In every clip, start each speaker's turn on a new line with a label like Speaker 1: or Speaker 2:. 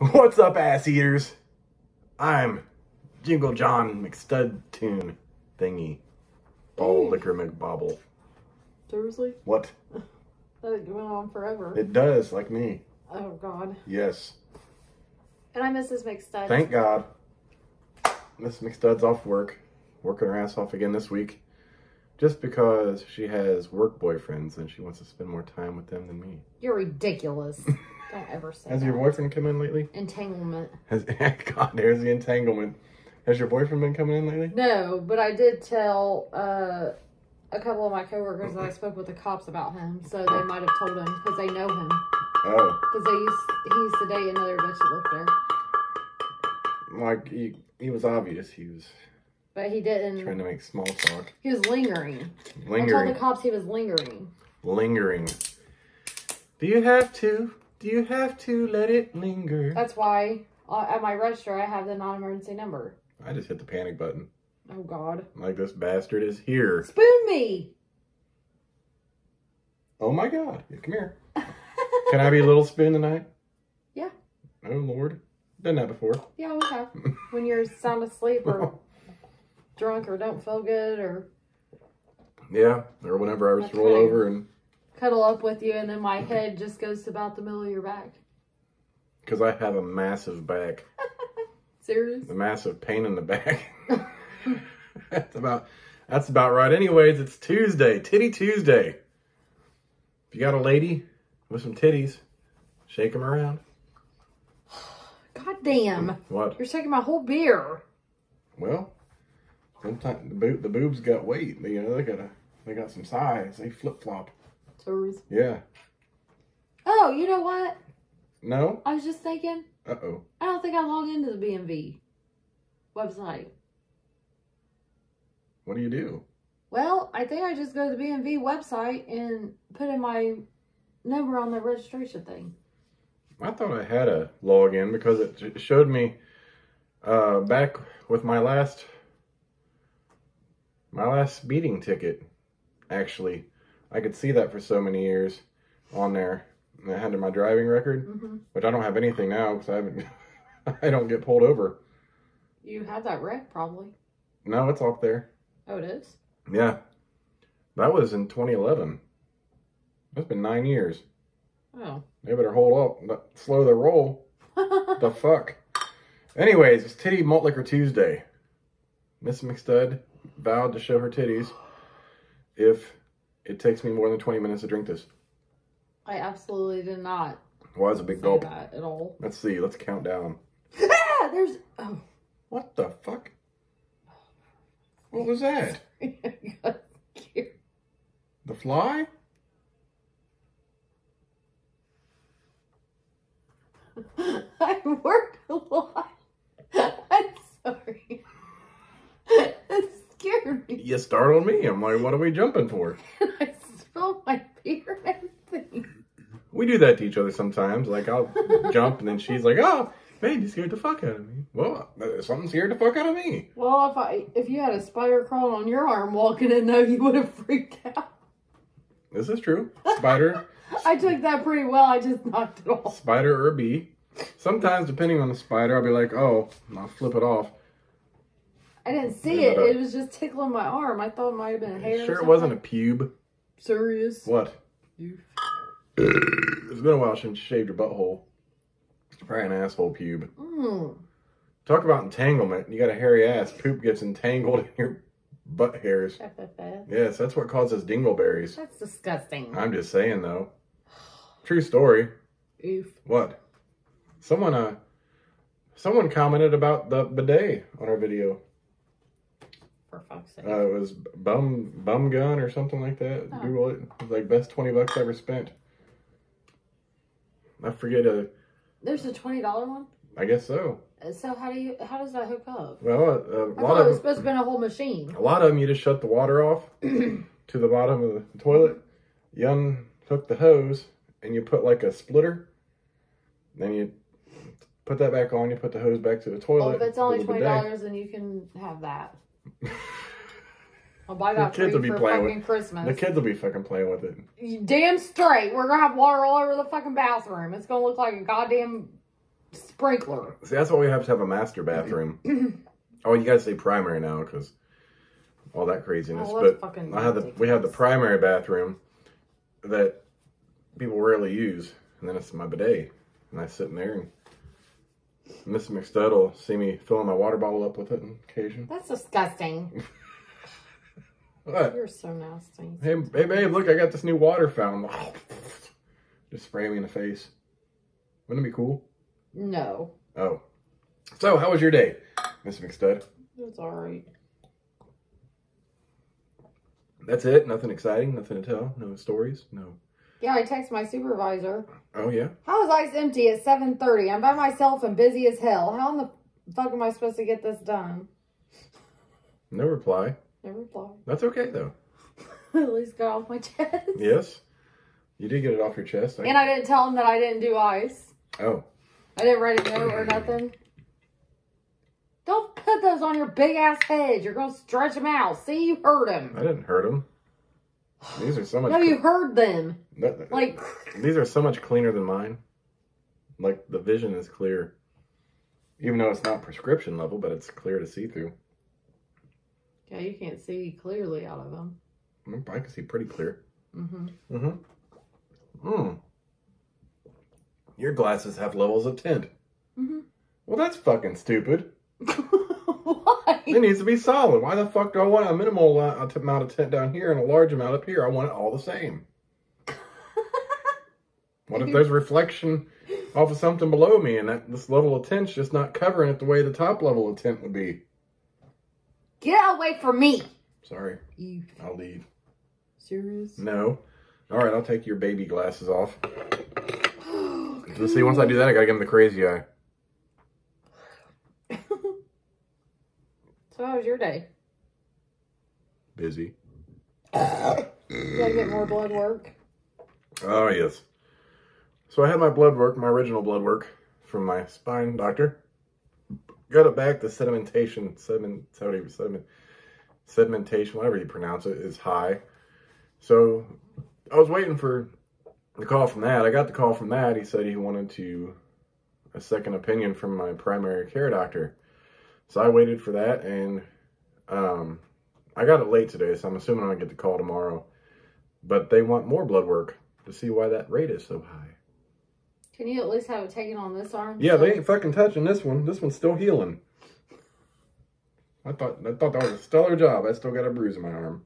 Speaker 1: What's up, ass eaters? I'm Jingle John McStud Tune Thingy. Ball
Speaker 2: Hey.
Speaker 1: Liquor McBobble.
Speaker 2: Seriously?
Speaker 1: What?
Speaker 2: That went on forever.
Speaker 1: It does, like me.
Speaker 2: oh, God.
Speaker 1: Yes.
Speaker 2: And I'm Mrs. McStud.
Speaker 1: Thank God. Miss McStud's off work. Working her ass off again this week. Just because she has work boyfriends and she wants to spend more time with them than me.
Speaker 2: You're ridiculous. Don't ever say
Speaker 1: Has
Speaker 2: that.
Speaker 1: your boyfriend come in lately?
Speaker 2: Entanglement.
Speaker 1: Has God, there's the entanglement. Has your boyfriend been coming in lately?
Speaker 2: No, but I did tell uh, a couple of my coworkers that I spoke with the cops about him, so they might have told him because they know him.
Speaker 1: Oh.
Speaker 2: Because they used he used to date another bitch that worked there,
Speaker 1: Like he, he was obvious. He was
Speaker 2: but he didn't.
Speaker 1: trying to make small talk.
Speaker 2: He was lingering. I told the cops he was lingering.
Speaker 1: Lingering. Do you have to? Do you have to let it linger?
Speaker 2: That's why uh, at my register I have the non-emergency number.
Speaker 1: I just hit the panic button.
Speaker 2: Oh God.
Speaker 1: Like this bastard is here.
Speaker 2: Spoon me.
Speaker 1: Oh my god. Yeah, Come here. Can I be a little spoon tonight?
Speaker 2: Yeah.
Speaker 1: Oh lord. Done that before.
Speaker 2: Yeah, we have. when you're sound asleep or drunk or don't feel good or
Speaker 1: Yeah. Or whenever I just roll over and
Speaker 2: cuddle up with you and then my head just goes to about the middle of your back.
Speaker 1: because I have a massive back.
Speaker 2: Serious?
Speaker 1: The massive pain in the back. that's about that's about right. Anyways, it's Tuesday, Titty Tuesday. If you got a lady with some titties, shake them around.
Speaker 2: God damn.
Speaker 1: What?
Speaker 2: You're taking my whole beer.
Speaker 1: Well, sometimes the, boob, the boobs got weight. You uh, know, they got a they got some size. They flip flop. Yeah.
Speaker 2: Oh, you know what?
Speaker 1: No.
Speaker 2: I was just thinking,
Speaker 1: Uh oh.
Speaker 2: I don't think I log into the BMV website.
Speaker 1: What do you do?
Speaker 2: Well, I think I just go to the BMV website and put in my number on the registration thing.
Speaker 1: I thought I had a login because it showed me uh, back with my last my last speeding ticket. Actually, I could see that for so many years on there. And I had in my driving record,
Speaker 2: hmm
Speaker 1: which I don't have anything now because I haven't. I don't get pulled over.
Speaker 2: You have that wreck probably.
Speaker 1: No, it's up there.
Speaker 2: Oh, it is?
Speaker 1: Yeah, that was in 2011. That's been nine years.
Speaker 2: Oh.
Speaker 1: They better hold up, slow their roll. the fuck? Anyways, it's Titty Malt Liquor Tuesday. Miss McStud vowed to show her titties if it takes me more than 20 minutes to drink this.
Speaker 2: I absolutely did not
Speaker 1: Why is a big gulp?
Speaker 2: that at all.
Speaker 1: Let's see. Let's count down.
Speaker 2: ah, there's. Oh.
Speaker 1: What the fuck? What was that? The fly?
Speaker 2: I worked a lot. I'm sorry. Scared me.
Speaker 1: You startled me. I'm like, what are we jumping for?
Speaker 2: I spilled my beer and everything.
Speaker 1: We do that to each other sometimes. Like, I'll jump and then she's like, oh, man, you scared the fuck out of me. Well, uh, something scared the fuck out of me.
Speaker 2: Well, if I if you had a spider crawling on your arm walking in, though, you would have freaked out.
Speaker 1: This is true. Spider.
Speaker 2: I took that pretty well. I just knocked it off.
Speaker 1: spider or bee. Sometimes, depending on the spider, I'll be like, oh, and I'll flip it off.
Speaker 2: I didn't see it. It was just tickling my arm. I thought it might have been a hair.
Speaker 1: Sure, it wasn't a pube.
Speaker 2: serious.
Speaker 1: What?
Speaker 2: You-
Speaker 1: It's been a while since you shaved your butthole. Probably an asshole pube.
Speaker 2: Mm.
Speaker 1: Talk about entanglement. You got a hairy ass. Poop gets entangled in your butt hairs.
Speaker 2: FFF.
Speaker 1: Yes, that's what causes dingleberries.
Speaker 2: That's disgusting.
Speaker 1: I'm just saying, though. True story.
Speaker 2: Oof.
Speaker 1: What? Someone, uh, someone commented about the bidet on our video.
Speaker 2: For fuck's sake.
Speaker 1: Uh, it was bum bum gun or something like that.
Speaker 2: Oh.
Speaker 1: Google it. It was like best twenty bucks I ever spent. I forget. a.
Speaker 2: There's a twenty dollar one.
Speaker 1: I guess so.
Speaker 2: Uh, So how do you? How does that hook up?
Speaker 1: Well, uh, a
Speaker 2: I
Speaker 1: lot
Speaker 2: thought it was supposed to be a whole machine.
Speaker 1: a lot of them you just shut the water off to the bottom of the toilet. You unhook the hose and you put like a splitter. Then you put that back on. You put the hose back to the toilet.
Speaker 2: Well, if it's only twenty dollars, then you can have that. I'll buy
Speaker 1: The
Speaker 2: that for
Speaker 1: kids will be
Speaker 2: for
Speaker 1: playing
Speaker 2: fucking
Speaker 1: with-
Speaker 2: Christmas.
Speaker 1: The kids will be fucking playing with it.
Speaker 2: Damn straight. We're gonna have water all over the fucking bathroom. It's gonna look like a goddamn sprinkler.
Speaker 1: See, that's why we have to have a master bathroom. oh, you guys say primary now because all that craziness.
Speaker 2: Oh,
Speaker 1: but I have the we have the primary bathroom that people rarely use, and then it's my bidet, and I sit in there and Miss McStud will see me filling my water bottle up with it on occasion.
Speaker 2: That's disgusting.
Speaker 1: What?
Speaker 2: You're so nasty.
Speaker 1: Hey, hey, babe, look, I got this new water fountain. Just spray me in the face. Wouldn't it be cool?
Speaker 2: No,
Speaker 1: Oh. So, how was your day, Miss McStud?
Speaker 2: it's alright.
Speaker 1: That's it? Nothing exciting? Nothing to tell? No stories? No.
Speaker 2: Yeah, I text my supervisor.
Speaker 1: Oh, yeah?
Speaker 2: How is ice empty at 7.30? I'm by myself and busy as hell. How in the fuck am I supposed to get this done?
Speaker 1: No reply.
Speaker 2: No reply.
Speaker 1: That's okay, though.
Speaker 2: At least got off my chest.
Speaker 1: Yes? You did get it off your chest. I-
Speaker 2: And I didn't tell him that I didn't do ice.
Speaker 1: oh.
Speaker 2: I didn't write a note or nothing. Don't put those on your big ass head. You're gonna stretch them out. See, you hurt him.
Speaker 1: I didn't hurt them. These are so much.
Speaker 2: No, you heard them.
Speaker 1: that-
Speaker 2: Like,
Speaker 1: These are so much cleaner than mine. Like, the vision is clear. Even though it's not prescription level, but it's clear to see through.
Speaker 2: yeah, you can't see clearly out of them.
Speaker 1: Mm, I can see pretty clear.
Speaker 2: Mm-hmm.
Speaker 1: Mm-hmm. Mm. Your glasses have levels of tint.
Speaker 2: Mm-hmm.
Speaker 1: Well, that's fucking stupid.
Speaker 2: Why?
Speaker 1: It needs to be solid. Why the fuck do I want a minimal amount of tint down here and a large amount up here? I want it all the same. What if there's reflection off of something below me and that this level of tint's just not covering it the way the top level of tint would be?
Speaker 2: Get away from me.
Speaker 1: Sorry,
Speaker 2: You
Speaker 1: I'll leave.
Speaker 2: serious?
Speaker 1: No. All right, I'll take your baby glasses off. Let's see. Once I do that, I gotta give him the crazy eye.
Speaker 2: So how was your day?
Speaker 1: Busy.
Speaker 2: You gotta get more blood work.
Speaker 1: Oh yes. So I had my blood work, my original blood work from my spine doctor. Got it back. The sedimentation, sediment, sediment, sediment, sedimentation, whatever you pronounce it, is high. So I was waiting for the call from that. I got the call from that. He said he wanted to a second opinion from my primary care doctor. So I waited for that, and um, I got it late today. So I'm assuming I'll get the call tomorrow. But they want more blood work to see why that rate is so high.
Speaker 2: Can you at least have it taken on this arm?
Speaker 1: Yeah, they ain't fucking touching this one. This one's still healing. I thought I thought that was a stellar job. I still got a bruise in my arm.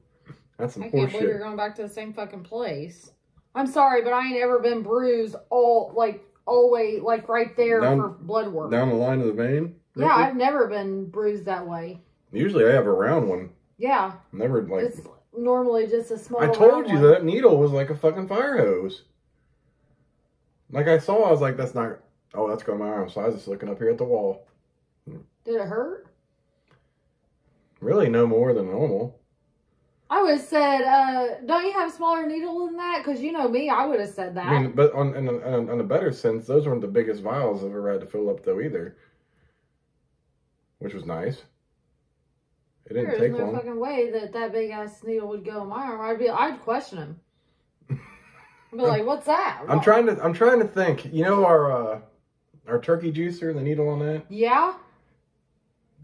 Speaker 1: That's some
Speaker 2: I can't believe you're going back to the same fucking place. I'm sorry, but I ain't ever been bruised all like all way like right there
Speaker 1: Down-
Speaker 2: for blood work.
Speaker 1: Down the line of the vein.
Speaker 2: Yeah, I've never been bruised that way.
Speaker 1: Usually I have a round one.
Speaker 2: Yeah,
Speaker 1: Never like.
Speaker 2: it's normally just a small.
Speaker 1: I told you
Speaker 2: one.
Speaker 1: that needle was like a fucking fire hose. Like I saw, I was like, "That's not." Oh, that's going my arm. So I was just looking up here at the wall.
Speaker 2: Did it hurt?
Speaker 1: Really, no more than normal.
Speaker 2: I would have said, uh, don't you have a smaller needle than that? Because you know me, I would have said that.
Speaker 1: I mean, but on in a, in a, in a better sense, those weren't the biggest vials I've ever had to fill up though either, which was nice. It didn't
Speaker 2: There's
Speaker 1: take
Speaker 2: no
Speaker 1: long.
Speaker 2: fucking way that that big ass needle would go in my arm. I'd be, I'd question him. I'd be like, what's that?
Speaker 1: I'm trying to I'm trying to think. You know our uh, our turkey juicer, the needle on that.
Speaker 2: Yeah.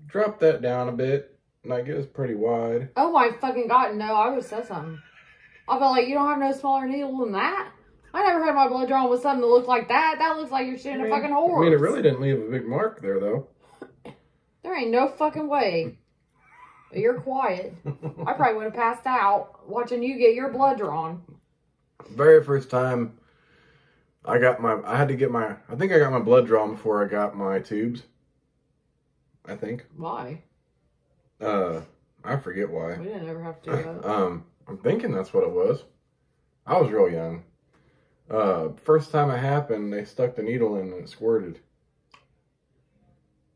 Speaker 1: Drop that down a bit. Like it was pretty wide.
Speaker 2: Oh my fucking god, no! I would have said something. I'd be like, you don't have no smaller needle than that. I never had my blood drawn with something that looked like that. That looks like you're shooting
Speaker 1: I mean,
Speaker 2: a fucking horse.
Speaker 1: I mean, it really didn't leave a big mark there though.
Speaker 2: There ain't no fucking way. You're quiet. I probably would have passed out watching you get your blood drawn.
Speaker 1: Very first time I got my I had to get my I think I got my blood drawn before I got my tubes. I think.
Speaker 2: Why?
Speaker 1: Uh I forget why.
Speaker 2: We didn't ever have to do that.
Speaker 1: Um, I'm thinking that's what it was. I was real young. Uh, first time it happened, they stuck the needle in and it squirted.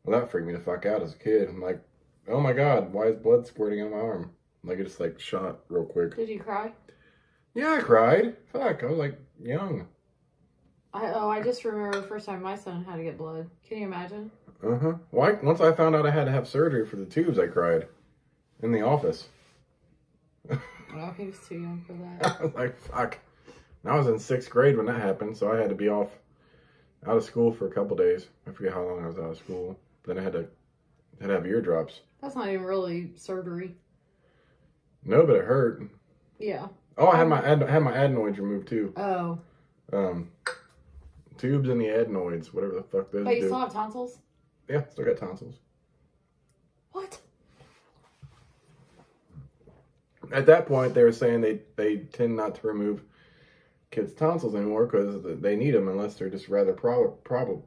Speaker 1: Well, that freaked me the fuck out as a kid. I'm like, oh my god, why is blood squirting on my arm? Like it just like shot real quick.
Speaker 2: Did you cry?
Speaker 1: Yeah, I cried. Fuck, I was like young.
Speaker 2: I oh, I just remember the first time my son had to get blood. Can you imagine?
Speaker 1: Uh huh. Why? Once I found out I had to have surgery for the tubes, I cried in the office.
Speaker 2: Oh, he was too young for that.
Speaker 1: I was like, fuck. And I was in sixth grade when that happened, so I had to be off out of school for a couple days. I forget how long I was out of school. Then I had to had to have eardrops.
Speaker 2: That's not even really surgery.
Speaker 1: No, but it hurt.
Speaker 2: Yeah.
Speaker 1: Oh, I had my I had my adenoids removed too.
Speaker 2: Oh.
Speaker 1: Um, tubes in the adenoids, whatever the fuck those
Speaker 2: But you
Speaker 1: do.
Speaker 2: still have tonsils?
Speaker 1: Yeah, still got tonsils.
Speaker 2: What?
Speaker 1: At that point, they were saying they they tend not to remove kids' tonsils anymore because they need them unless they're just rather prob- prob-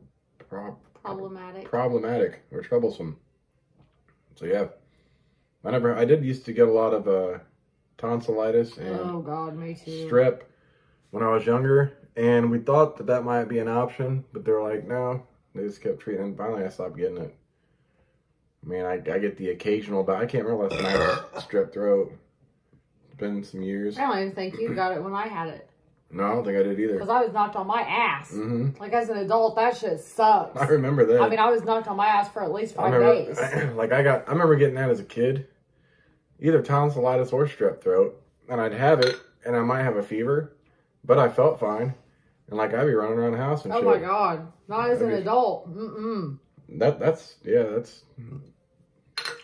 Speaker 1: prob-
Speaker 2: Problematic.
Speaker 1: problematic or troublesome. So yeah, I never. I did used to get a lot of uh, tonsillitis and
Speaker 2: Oh God, me too.
Speaker 1: strep when I was younger, and we thought that that might be an option, but they were like, no. They just kept treating. And finally, I stopped getting it. I mean, I, I get the occasional, but I can't remember last time I had strep throat. It's been some years.
Speaker 2: I don't even think you got it when I had it.
Speaker 1: No, I don't think I did either.
Speaker 2: Because I was knocked on my ass.
Speaker 1: hmm
Speaker 2: Like as an adult, that shit sucks.
Speaker 1: I remember that.
Speaker 2: I mean, I was knocked on my ass for at least
Speaker 1: I
Speaker 2: five
Speaker 1: remember,
Speaker 2: days.
Speaker 1: like I got, I remember getting that as a kid, either tonsillitis or strep throat, and I'd have it, and I might have a fever, but I felt fine, and like I'd be running around the house and
Speaker 2: Oh
Speaker 1: shit.
Speaker 2: Oh, my God. Not as an
Speaker 1: Okay.
Speaker 2: adult. Mm-mm.
Speaker 1: That that's yeah, that's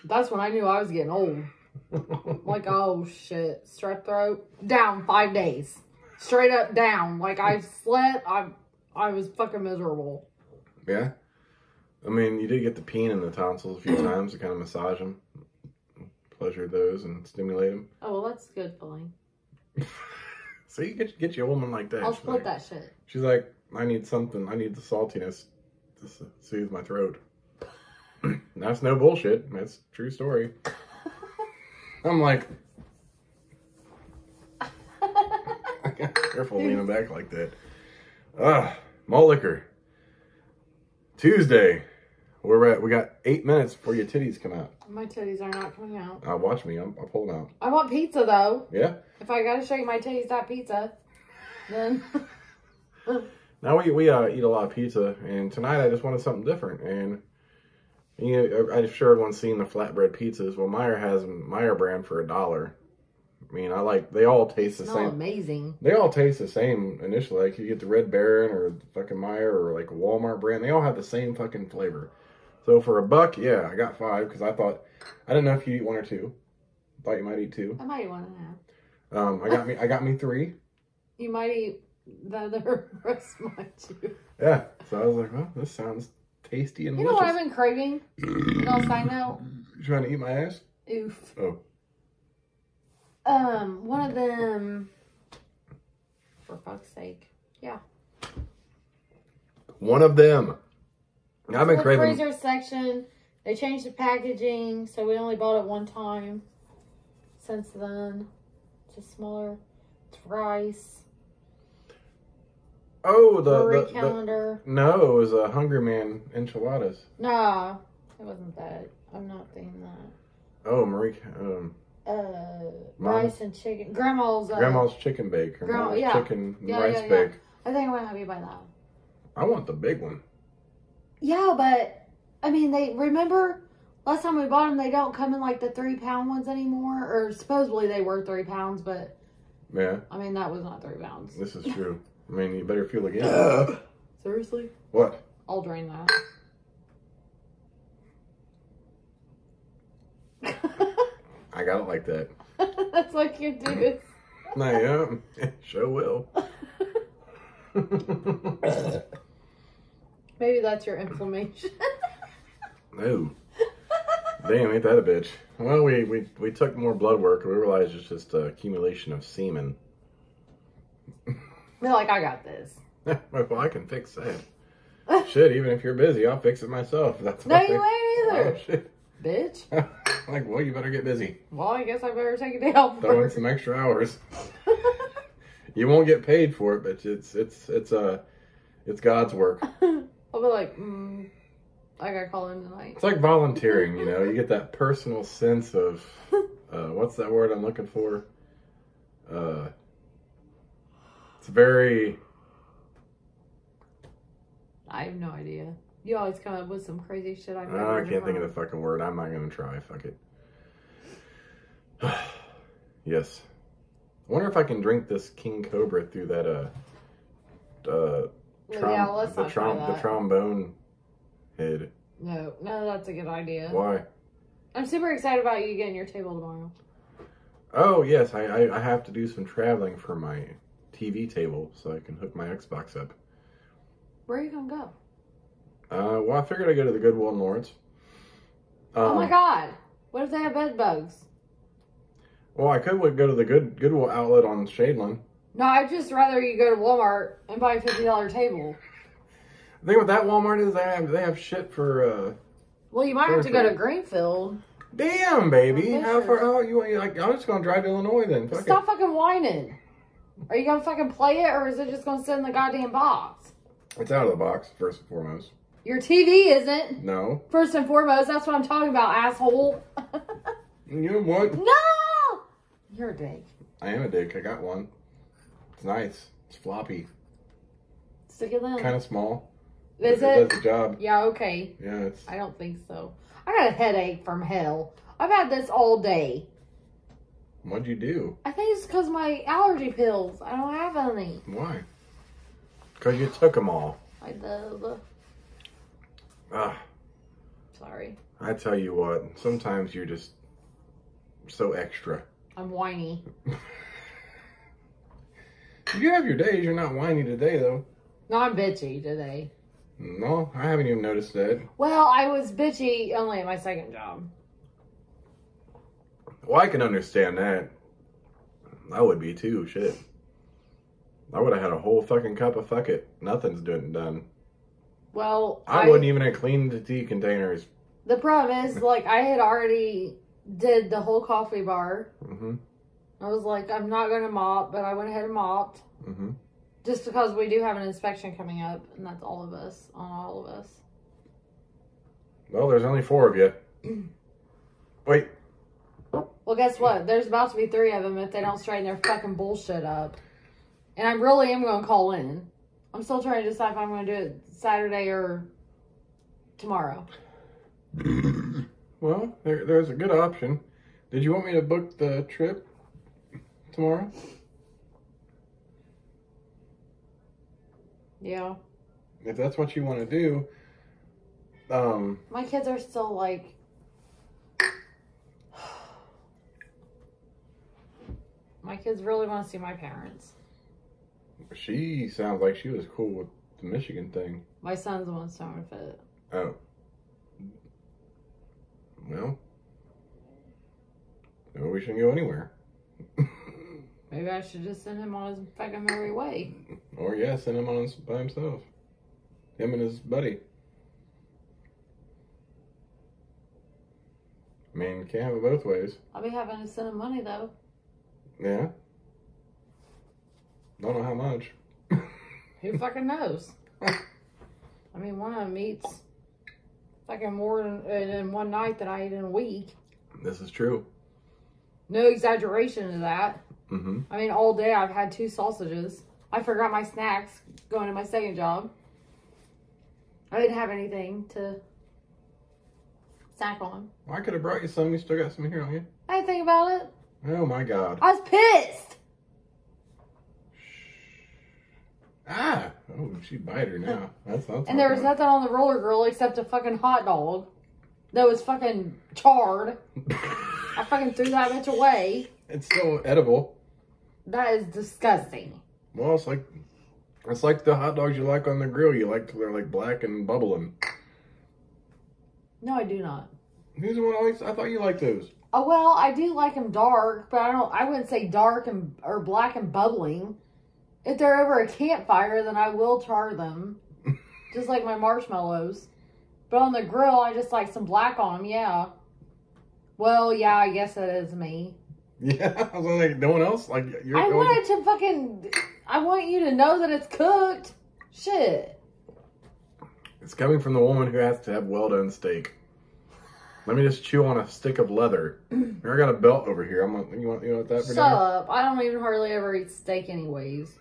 Speaker 2: That's when I knew I was getting old. Like, oh shit. Strep throat. Down five days. Straight up down. Like I slept. I I was fucking miserable.
Speaker 1: yeah. I mean, you did get the peen in the tonsils a few times to kind of massage them, pleasure those, and stimulate them.
Speaker 2: Oh well, that's good feeling.
Speaker 1: So you get get your woman like that.
Speaker 2: I'll
Speaker 1: she's
Speaker 2: split
Speaker 1: like,
Speaker 2: that shit.
Speaker 1: She's like, I need something. I need the saltiness to s- soothe my throat. That's no bullshit. That's a true story. I'm like, careful leaning back like that. Ah, malt liquor. Tuesday. We're at. We got eight minutes before your titties come out.
Speaker 2: My titties are not coming out.
Speaker 1: Uh, watch me. I'm, I'll pull them out.
Speaker 2: I want pizza though.
Speaker 1: Yeah.
Speaker 2: If I gotta show you my titties that pizza, then
Speaker 1: Now we we uh, eat a lot of pizza, and tonight I just wanted something different. And you know, I'm sure everyone's seen the flatbread pizzas. Well, Meijer has Meijer brand for a dollar. I mean, I like they all taste the same.
Speaker 2: amazing.
Speaker 1: They all taste the same initially. Like you get the Red Baron or the fucking Meijer or like a Walmart brand. They all have the same fucking flavor. So for a buck, yeah, I got five because I thought I didn't know if you eat one or two. Thought you might eat two.
Speaker 2: I might eat one and a half.
Speaker 1: Um, I got me I got me three.
Speaker 2: You might eat the other rest might you.
Speaker 1: Yeah. So I was like, well, this sounds tasty and
Speaker 2: You know what I've
Speaker 1: delicious.
Speaker 2: been craving? No side note.
Speaker 1: You trying to eat my ass?
Speaker 2: Oof.
Speaker 1: Oh.
Speaker 2: Um, one of them. For fuck's sake. Yeah.
Speaker 1: One of them. I've been
Speaker 2: the
Speaker 1: craving.
Speaker 2: freezer section. They changed the packaging, so we only bought it one time. Since then, it's a smaller. It's rice.
Speaker 1: Oh, the,
Speaker 2: Marie
Speaker 1: the, the
Speaker 2: Callender.
Speaker 1: no, it was a Hungry Man enchiladas.
Speaker 2: Nah, it wasn't that. I'm not thinking that.
Speaker 1: Oh, Marie, um,
Speaker 2: Uh, rice and chicken. Grandma's. Uh,
Speaker 1: Grandma's chicken bake
Speaker 2: Grandma-
Speaker 1: Grandma's
Speaker 2: yeah.
Speaker 1: chicken
Speaker 2: Yeah,
Speaker 1: rice
Speaker 2: yeah, yeah.
Speaker 1: bake.
Speaker 2: I think I'm gonna have you buy that.
Speaker 1: I want the big one.
Speaker 2: Yeah, but I mean, they remember last time we bought them. They don't come in like the three pound ones anymore, or supposedly they were three pounds, but
Speaker 1: Yeah,
Speaker 2: I mean that was not three pounds.
Speaker 1: this is true. I mean, you better feel again.
Speaker 2: Seriously,
Speaker 1: what?
Speaker 2: I'll drain that.
Speaker 1: I got it like that.
Speaker 2: That's like you do.
Speaker 1: No, yeah, sure will.
Speaker 2: Maybe that's your inflammation.
Speaker 1: no. Damn, ain't that a bitch? Well, we, we, we took more blood work and we realized it's just a accumulation of semen.
Speaker 2: They're like, I got this.
Speaker 1: well, I can fix that. shit, even if you're busy, I'll fix it myself. That's
Speaker 2: No, you ain't
Speaker 1: Oh,
Speaker 2: either,
Speaker 1: shit.
Speaker 2: bitch.
Speaker 1: like, well, you better get busy.
Speaker 2: Well, I guess I better take a day off.
Speaker 1: Throw in some extra hours. You won't get paid for it, but it's it's it's uh it's God's work.
Speaker 2: I'll be like, mm, I gotta call in tonight.
Speaker 1: It's like volunteering, you know. You get that personal sense of uh, what's that word I'm looking for? Uh, it's very
Speaker 2: I have no idea. You always come up with some crazy shit. I've never
Speaker 1: I can't think of the fucking word. I'm not gonna try. Fuck it. yes. I wonder if I can drink this King Cobra through that uh uh Trom-
Speaker 2: yeah, let's
Speaker 1: the,
Speaker 2: not try
Speaker 1: the trombone head.
Speaker 2: no, no, that's a good idea.
Speaker 1: Why?
Speaker 2: I'm super excited about you getting your table tomorrow.
Speaker 1: Oh yes, I, I I have to do some traveling for my TV table so I can hook my Xbox up.
Speaker 2: Where are you gonna go?
Speaker 1: Uh, well, I figured I'd go to the Goodwill in Lawrence.
Speaker 2: oh my
Speaker 1: Um,
Speaker 2: god. What if they have bed bugs?
Speaker 1: Well, I could go to the Good Goodwill outlet on Shadeland.
Speaker 2: No, I'd just rather you go to Walmart and buy a fifty dollar table.
Speaker 1: The thing with that Walmart is they have they have shit for uh
Speaker 2: Well, you might have to go to Greenfield.
Speaker 1: damn baby. How far? Oh, you want like I'm just gonna drive to Illinois then. Fuck
Speaker 2: Stop fucking whining. Are you gonna fucking play it or is it just gonna sit in the goddamn box?
Speaker 1: It's out of the box first and foremost.
Speaker 2: Your TV isn't.
Speaker 1: No,
Speaker 2: First and foremost, that's what I'm talking about, asshole.
Speaker 1: you know what?
Speaker 2: no! You're a dick.
Speaker 1: I am a dick. I got one. It's nice. It's floppy.
Speaker 2: Stick it in.
Speaker 1: Kind of small.
Speaker 2: Is
Speaker 1: it
Speaker 2: it?
Speaker 1: does the job.
Speaker 2: Yeah, okay.
Speaker 1: Yeah, it's.
Speaker 2: I don't think so. I got a headache from hell. I've had this all day.
Speaker 1: What'd you do?
Speaker 2: I think it's because my allergy pills. I don't have any.
Speaker 1: Why? Because you took them all.
Speaker 2: I did.
Speaker 1: Ah,
Speaker 2: Sorry.
Speaker 1: I tell you what. Sometimes you're just so extra.
Speaker 2: I'm whiny.
Speaker 1: You have your days. You're not whiny today, though.
Speaker 2: No, I'm bitchy today.
Speaker 1: No, I haven't even noticed that.
Speaker 2: Well, I was bitchy only at my second job.
Speaker 1: Well, I can understand that. I would be too. Shit. I would have had a whole fucking cup of fuck it. Nothing's doing done.
Speaker 2: Well,
Speaker 1: I, wouldn't even have cleaned the tea containers.
Speaker 2: The problem is, like, I had already did the whole coffee bar.
Speaker 1: Mm-hmm.
Speaker 2: I was like, I'm not going to mop, but I went ahead and mopped.
Speaker 1: Mm-hmm.
Speaker 2: Just because we do have an inspection coming up, and that's all of us, on all of us.
Speaker 1: Well, there's only four of you. Wait.
Speaker 2: Well, guess what? There's about to be three of them if they don't straighten their fucking bullshit up. And I really am going to call in. I'm still trying to decide if I'm going to do it Saturday or tomorrow.
Speaker 1: Well, there, there's a good option. Did you want me to book the trip tomorrow?
Speaker 2: Yeah.
Speaker 1: If that's what you want to do, um,
Speaker 2: My kids are still like. My kids really want to see my parents.
Speaker 1: She sounds like she was cool with the Michigan thing.
Speaker 2: My son's the one throwing a fit.
Speaker 1: Oh. Well, maybe we shouldn't go anywhere.
Speaker 2: Maybe I should just send him on his fucking merry way.
Speaker 1: Or yeah, send him on his, by himself. Him and his buddy. I mean, can't have it both ways.
Speaker 2: I'll be having to send him money though.
Speaker 1: Yeah. I don't know how much.
Speaker 2: Who fucking knows? I mean, one of them eats fucking more than, in one night than I eat in a week.
Speaker 1: This is true.
Speaker 2: No exaggeration to that.
Speaker 1: Mm-hmm.
Speaker 2: I mean, all day I've had two sausages. I forgot my snacks going to my second job. I didn't have anything to snack on.
Speaker 1: Well, I could have brought you some. You still got some here on you.
Speaker 2: I didn't think about it.
Speaker 1: Oh my god.
Speaker 2: I was pissed.
Speaker 1: Ah! Oh, she bite her now. That's, that's
Speaker 2: And there was nothing on the roller grill except a fucking hot dog that was fucking charred. I fucking threw that bitch away.
Speaker 1: It's still edible.
Speaker 2: That is disgusting.
Speaker 1: Well, it's like it's like the hot dogs you like on the grill. You like they're like black and bubbling.
Speaker 2: No, I do not.
Speaker 1: Who's the one always? I thought you liked those.
Speaker 2: Oh well, I do like them dark, but I don't. I wouldn't say dark and or black and bubbling. If they're over a campfire, then I will char them, just like my marshmallows. But on the grill, I just like some black on them. Yeah. Well, yeah, I guess that is me.
Speaker 1: Yeah, I was like, no one else like you're.
Speaker 2: I wanted to fucking. I want you to know that it's cooked. Shit.
Speaker 1: It's coming from the woman who has to have well done steak. Let me just chew on a stick of leather. I got a belt over here. I'm gonna, you want you want that for
Speaker 2: Shut
Speaker 1: dinner?
Speaker 2: up. I don't even hardly ever eat steak, anyways.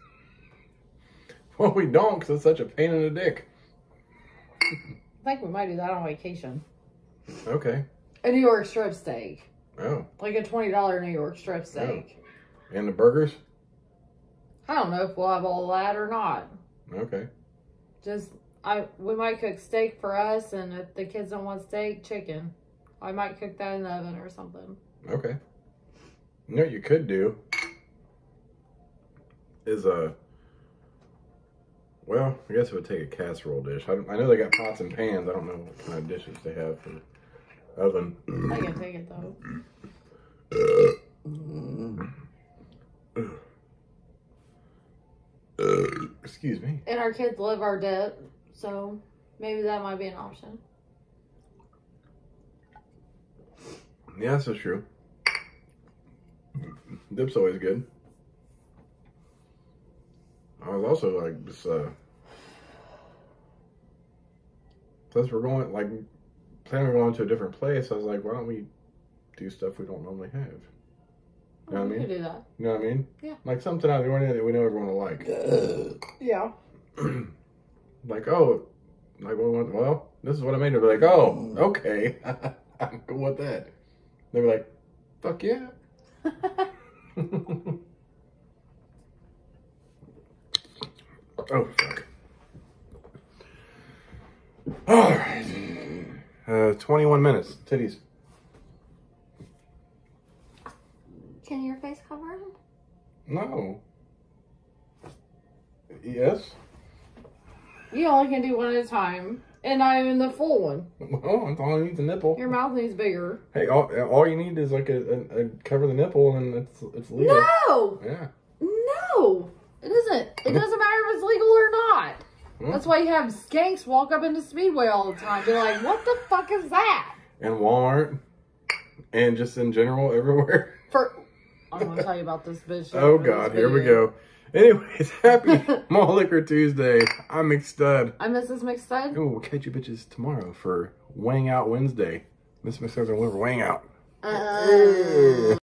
Speaker 1: Well, we don't, because it's such a pain in the dick.
Speaker 2: I think we might do that on vacation.
Speaker 1: Okay.
Speaker 2: A New York strip steak.
Speaker 1: Oh,
Speaker 2: Like a $20 New York strip oh. steak.
Speaker 1: and the burgers.
Speaker 2: I don't know if we'll have all that or not.
Speaker 1: Okay.
Speaker 2: Just I we might cook steak for us, and if the kids don't want steak, chicken. I might cook that in the oven or something.
Speaker 1: Okay. You know what you could do is a. Well, I guess it would take a casserole dish. I, I know they got pots and pans. I don't know what kind of dishes they have for the oven.
Speaker 2: I can take it though.
Speaker 1: Excuse me.
Speaker 2: And our kids live our dip, so maybe that might be an option.
Speaker 1: Yeah, that's so true. Dip's always good. I was also like just uh since we're going like planning on going to a different place, I was like, why don't we do stuff we don't normally have? You know what I mean?
Speaker 2: could do that.
Speaker 1: You know what I mean?
Speaker 2: Yeah.
Speaker 1: Like something out of the ordinary that we know everyone will like.
Speaker 2: Yeah.
Speaker 1: like, oh, like, well, well, this is what I made. They'll be like, oh, okay. I'm cool with that. They'll be like, fuck yeah. oh, fuck. All right. Uh, 21 minutes. Titties.
Speaker 2: Can your face cover them?
Speaker 1: No. Yes.
Speaker 2: You only can do one at a time, and I'm in the full one.
Speaker 1: Oh, that's all I need the nipple.
Speaker 2: Your mouth needs bigger.
Speaker 1: Hey, all, all you need is like a, a, a cover the nipple and it's it's legal.
Speaker 2: No,
Speaker 1: Yeah.
Speaker 2: no, it isn't. It doesn't matter if it's legal or not.
Speaker 1: Hmm.
Speaker 2: That's why you have skanks walk up into Speedway all the time. Be like, what the fuck is that?
Speaker 1: And Walmart and just in general everywhere.
Speaker 2: For I'm gonna tell you about this bitch.
Speaker 1: Oh God, here we go. Anyways, happy Mall Liquor Tuesday. I'm McStud.
Speaker 2: I'm Mrs. McStud.
Speaker 1: Ooh, we'll catch you bitches tomorrow for Wang Out Wednesday. Miss McStud's and Liver Wang Out.
Speaker 2: Uh,